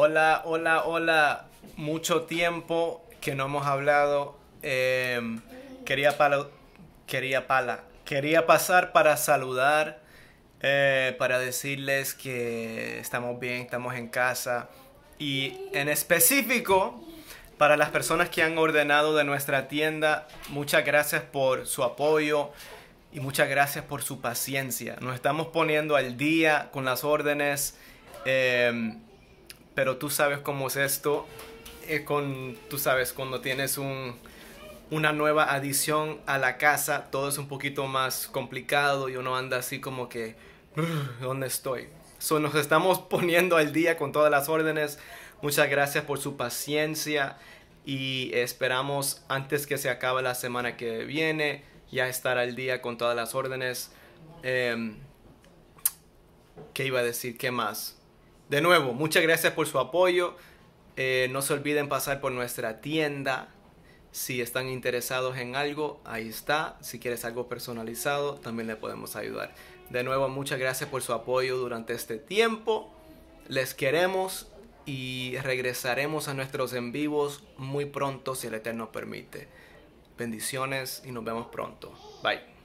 Hola, hola, hola. Mucho tiempo que no hemos hablado. Eh, quería, palo- quería, pala- quería pasar para saludar, eh, para decirles que estamos bien, estamos en casa. Y en específico, para las personas que han ordenado de nuestra tienda, muchas gracias por su apoyo y muchas gracias por su paciencia. Nos estamos poniendo al día con las órdenes. eh, pero tú sabes cómo es esto. eh, con, tú sabes, cuando tienes un, una nueva adición a la casa, todo es un poquito más complicado y uno anda así como que, "Ugh, ¿dónde estoy? So, nos estamos poniendo al día con todas las órdenes. Muchas gracias por su paciencia y esperamos antes que se acabe la semana que viene ya estar al día con todas las órdenes. Em, ¿Qué iba a decir? ¿Qué más? De nuevo, muchas gracias por su apoyo. Eh, no se olviden pasar por nuestra tienda. Si están interesados en algo, ahí está. Si quieres algo personalizado, también le podemos ayudar. De nuevo, muchas gracias por su apoyo durante este tiempo. Les queremos y regresaremos a nuestros en vivos muy pronto si el Eterno permite. Bendiciones y nos vemos pronto. Bye.